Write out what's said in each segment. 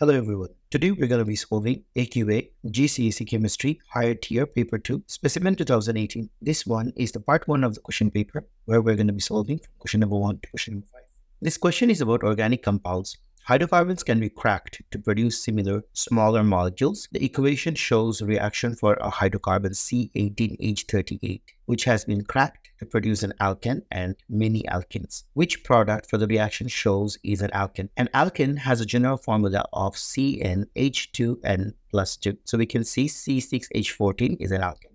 Hello everyone. Today we're going to be solving AQA GCSE Chemistry Higher Tier Paper 2 Specimen 2018. This one is the part 1 of the question paper where we're going to be solving question number 1 to question number 5. This question is about organic compounds Hydrocarbons can be cracked to produce similar, smaller molecules. The equation shows reaction for a hydrocarbon C18H38, which has been cracked to produce an alkene and many alkenes. Which product for the reaction shows is an alkene? An alkene has a general formula of CnH2n plus 2. So we can see C6H14 is an alkane.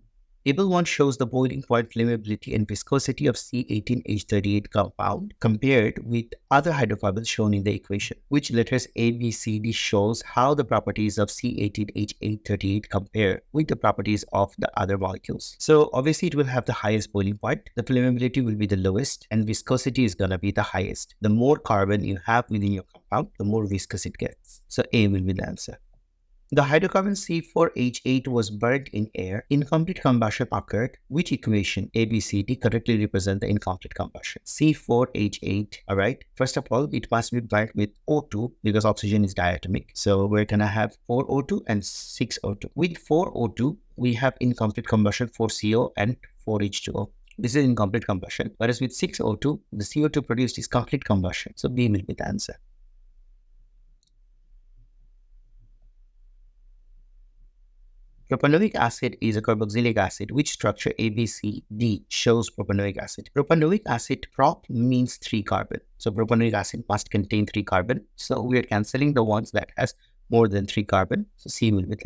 Table 1 shows the boiling point flammability and viscosity of C18H38 compound compared with other hydrocarbons shown in the equation, which letters A, B, C, D shows how the properties of C18H838 compare with the properties of the other molecules. So obviously it will have the highest boiling point, the flammability will be the lowest, and viscosity is going to be the highest. The more carbon you have within your compound, the more viscous it gets. So A will be the answer. The hydrocarbon C4H8 was burnt in air. Incomplete combustion occurred. Which equation ABCD correctly represent the incomplete combustion? C4H8, all right. First of all, it must be burnt with O2 because oxygen is diatomic. So we're gonna have 4O2 and 6O2. With 4O2, we have incomplete combustion for CO and 4H2O. This is incomplete combustion. Whereas with 6O2, the CO2 produced is complete combustion. So B will be the answer. Propanoic acid is a carboxylic acid which structure ABCD shows propanoic acid. Propanoic acid prop means 3 carbon. So propanoic acid must contain 3 carbon. So we are cancelling the ones that has more than 3 carbon. So C will be the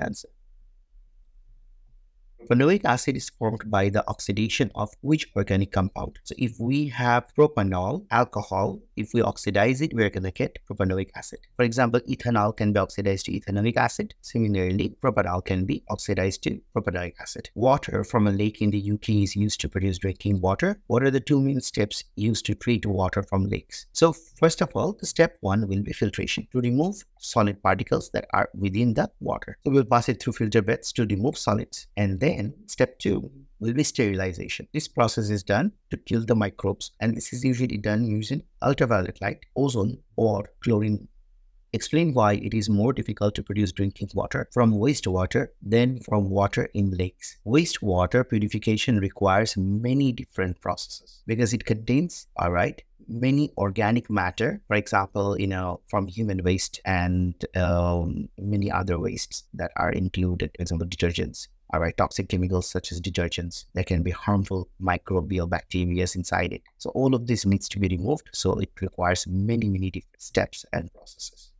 answer. Acid is formed by the oxidation of which organic compound? So if we have propanol, alcohol, if we oxidize it, we're going to get propanoic acid. For example, ethanol can be oxidized to ethanoic acid. Similarly, propanol can be oxidized to propanoic acid. Water from a lake in the UK is used to produce drinking water. What are the two main steps used to treat water from lakes? So first of all, the step one will be filtration to remove solid particles that are within the water. So we'll pass it through filter beds to remove solids. And then then step two will be sterilization. This process is done to kill the microbes and this is usually done using ultraviolet light, ozone or chlorine. Explain why it is more difficult to produce drinking water from wastewater than from water in lakes. Wastewater purification requires many different processes because it contains, all right, many organic matter, for example, you know, from human waste and um, many other wastes that are included, for example, detergents all right, toxic chemicals such as detergents. There can be harmful microbial bacteria inside it. So all of this needs to be removed. So it requires many, many different steps and processes.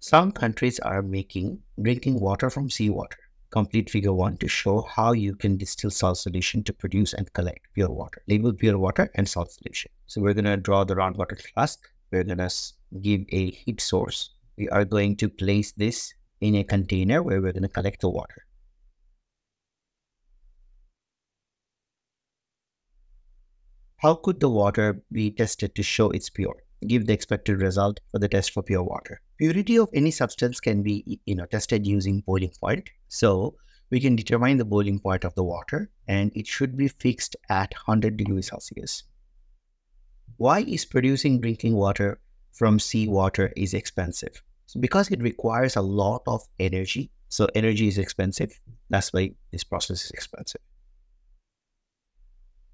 Some countries are making drinking water from seawater. Complete figure one to show how you can distill salt solution to produce and collect pure water. Label pure water and salt solution. So we're going to draw the round water flask. We're going to give a heat source. We are going to place this in a container where we're going to collect the water. How could the water be tested to show it's pure? Give the expected result for the test for pure water. Purity of any substance can be you know, tested using boiling point. So we can determine the boiling point of the water and it should be fixed at 100 degrees Celsius. Why is producing drinking water from seawater is expensive? So because it requires a lot of energy, so energy is expensive. That's why this process is expensive.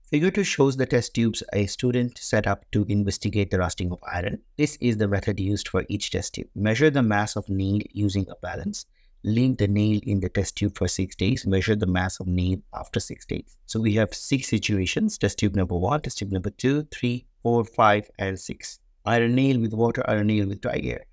Figure 2 shows the test tubes a student set up to investigate the rusting of iron. This is the method used for each test tube. Measure the mass of nail using a balance. Leave the nail in the test tube for 6 days. Measure the mass of nail after 6 days. So we have 6 situations. Test tube number 1, test tube number 2, 3, 4, 5, and 6. Iron nail with water, iron nail with dry air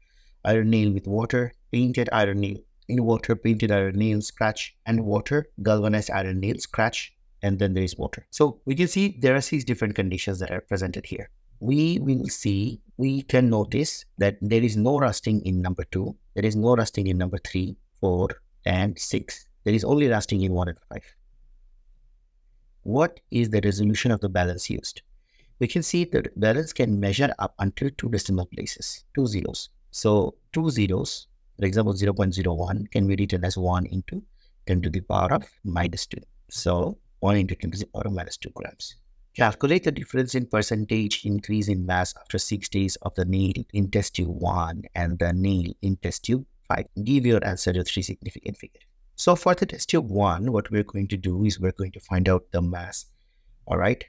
iron nail with water, painted iron nail. In water, painted iron nail, scratch, and water, galvanized iron nail, scratch, and then there is water. So we can see there are six different conditions that are presented here. We will see, we can notice that there is no rusting in number two, there is no rusting in number three, four, and six. There is only rusting in one and five. What is the resolution of the balance used? We can see that balance can measure up until two decimal places, two zeros. So two zeros, for example, 0 0.01 can be written as 1 into 10 to the power of minus 2. So 1 into 10 to the power of minus 2 grams. Calculate the difference in percentage increase in mass after six days of the nail in test tube 1 and the nail in test tube 5. Give your answer to three significant figures. So for the test tube 1, what we're going to do is we're going to find out the mass, all right,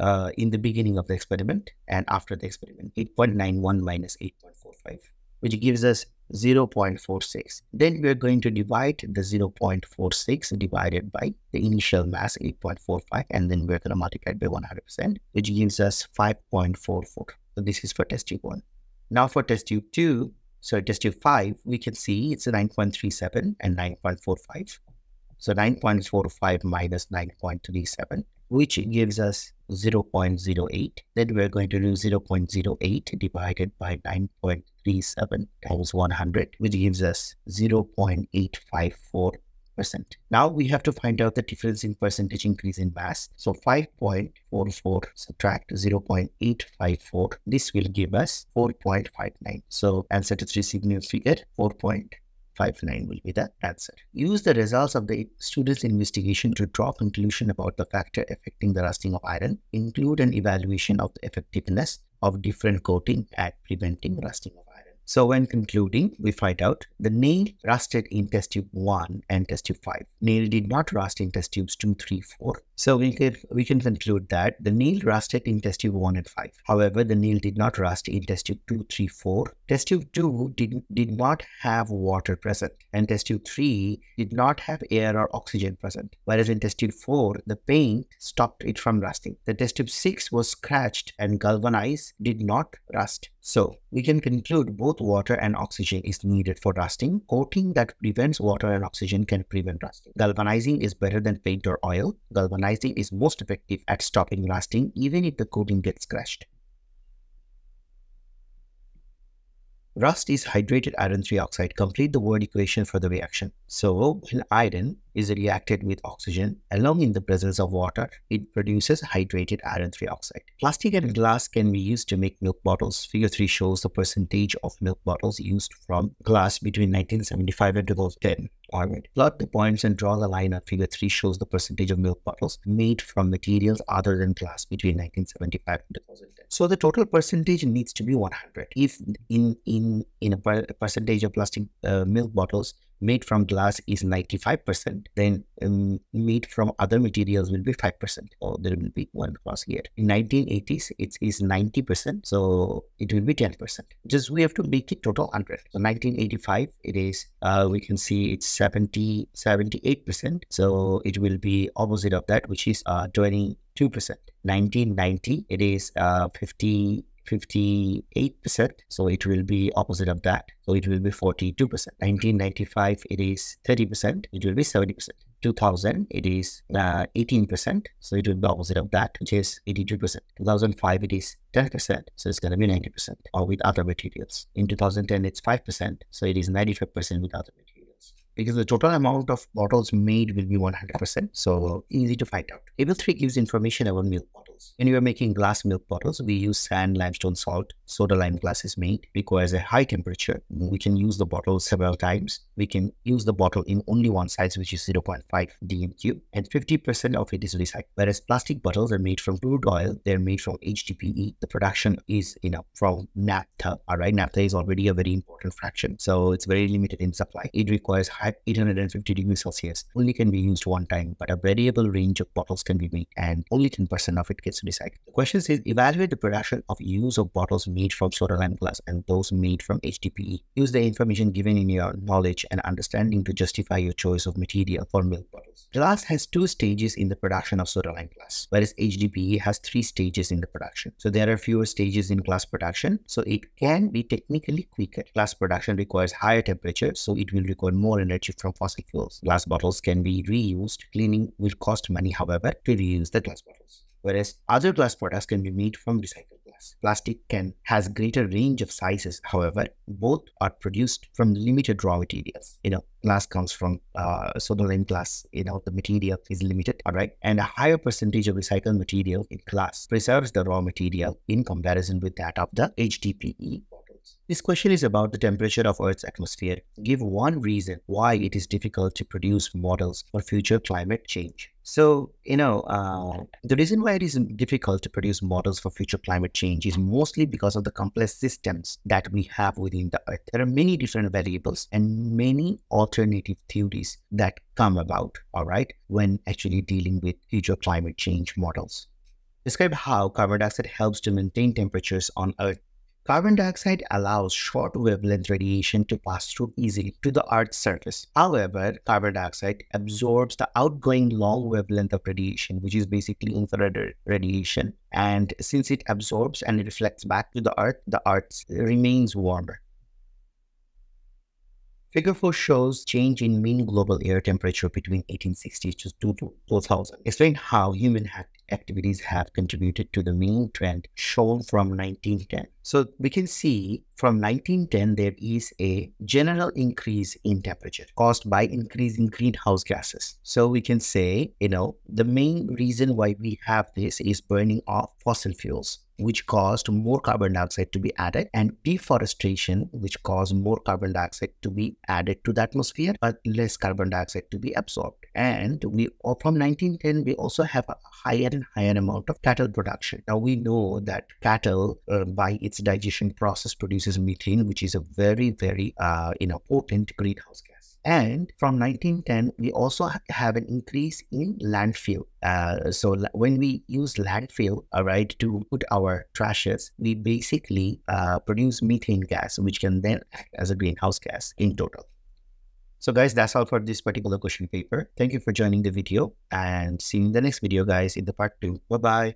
uh, in the beginning of the experiment and after the experiment, 8.91 minus 8.45, which gives us 0.46. Then we're going to divide the 0.46 divided by the initial mass 8.45 and then we're going to multiply it by 100% which gives us 5.44. So this is for test tube 1. Now for test tube 2, so test tube 5, we can see it's 9.37 and 9.45. So 9.45 minus 9.37 which gives us 0.08. Then we're going to do 0.08 divided by 9.37 times 100, which gives us 0.854 percent. Now we have to find out the difference in percentage increase in mass. So 5.44 subtract 0.854. This will give us 4.59. So answer to three significant 4. 59 will be the answer. Use the results of the student's investigation to draw conclusion about the factor affecting the rusting of iron. Include an evaluation of the effectiveness of different coating at preventing rusting of so when concluding, we find out the nail rusted in test tube 1 and test tube 5. Nail did not rust in test tubes 2, 3, 4. So we can, we can conclude that the nail rusted in test tube 1 and 5. However, the nail did not rust in test tube 2, 3, 4. Test tube 2 did, did not have water present and test tube 3 did not have air or oxygen present. Whereas in test tube 4, the paint stopped it from rusting. The test tube 6 was scratched and galvanized, did not rust. So we can conclude both water and oxygen is needed for rusting. Coating that prevents water and oxygen can prevent rusting. Galvanizing is better than paint or oil. Galvanizing is most effective at stopping rusting even if the coating gets scratched. Rust is hydrated iron 3 oxide. Complete the word equation for the reaction. So when iron is reacted with oxygen along in the presence of water, it produces hydrated iron 3 oxide. Plastic and glass can be used to make milk bottles. Figure 3 shows the percentage of milk bottles used from glass between 1975 and 2010. Alright, plot the points and draw the line on figure 3 shows the percentage of milk bottles made from materials other than glass between 1975 and 2010. So the total percentage needs to be 100. If in in in a, percentage of plastic uh, milk bottles made from glass is 95%, then um, made from other materials will be 5%, or there will be one cross here. In 1980s, it is 90%, so it will be 10%. Just we have to make it total 100. So 1985, it is, uh, we can see it's 70, 78%, so it will be opposite of that, which is uh, 22%. 1990, it is uh, 50, 58%. So it will be opposite of that. So it will be 42%. 1995, it is 30%. It will be 70%. 2000, it is uh, 18%. So it will be opposite of that, which is 82%. 2005, it is 10%. So it's going to be 90% or with other materials. In 2010, it's 5%. So it is 95% with other materials because the total amount of bottles made will be 100%. So easy to find out. Table 3 gives information about milk bottles bottles. When you are making glass milk bottles, we use sand, limestone, salt. Soda lime glass is made, requires a high temperature. We can use the bottle several times. We can use the bottle in only one size, which is 0.5 dm cube, and 50% of it is recycled. Whereas plastic bottles are made from crude oil, they're made from HDPE. The production is, you know, from naphtha. All right, naphtha is already a very important fraction, so it's very limited in supply. It requires high 850 degrees Celsius. Only can be used one time, but a variable range of bottles can be made, and only 10% of it gets recycled. The question is evaluate the production of use of bottles made from soda lime glass and those made from HDPE. Use the information given in your knowledge and understanding to justify your choice of material for milk bottles. Glass has two stages in the production of soda lime glass, whereas HDPE has three stages in the production. So there are fewer stages in glass production, so it can be technically quicker. Glass production requires higher temperature, so it will require more energy from fossil fuels. Glass bottles can be reused. Cleaning will cost money, however, to reuse the glass bottles whereas other glass products can be made from recycled glass. Plastic can has greater range of sizes. However, both are produced from limited raw materials. You know, glass comes from uh, soda lime glass. You know, the material is limited. All right, and a higher percentage of recycled material in glass preserves the raw material in comparison with that of the HDPE this question is about the temperature of Earth's atmosphere. Give one reason why it is difficult to produce models for future climate change. So, you know, uh, the reason why it is difficult to produce models for future climate change is mostly because of the complex systems that we have within the Earth. There are many different variables and many alternative theories that come about, all right, when actually dealing with future climate change models. Describe how carbon dioxide helps to maintain temperatures on Earth Carbon dioxide allows short wavelength radiation to pass through easily to the Earth's surface. However, carbon dioxide absorbs the outgoing long wavelength of radiation, which is basically infrared radiation. And since it absorbs and reflects back to the Earth, the Earth remains warmer. Figure 4 shows change in mean global air temperature between 1860 to 2000. Explain how human activities have contributed to the mean trend shown from 1910. So we can see from 1910 there is a general increase in temperature caused by increasing greenhouse gases. So we can say, you know, the main reason why we have this is burning of fossil fuels which caused more carbon dioxide to be added, and deforestation, which caused more carbon dioxide to be added to the atmosphere, but less carbon dioxide to be absorbed. And we from 1910, we also have a higher and higher amount of cattle production. Now we know that cattle, uh, by its digestion process, produces methane, which is a very, very uh, you know, potent greenhouse gas. And from 1910, we also have an increase in landfill. Uh, so when we use landfill, all right, to put our trashes, we basically uh, produce methane gas, which can then act as a greenhouse gas in total. So guys, that's all for this particular question paper. Thank you for joining the video and see you in the next video, guys, in the part two. Bye-bye.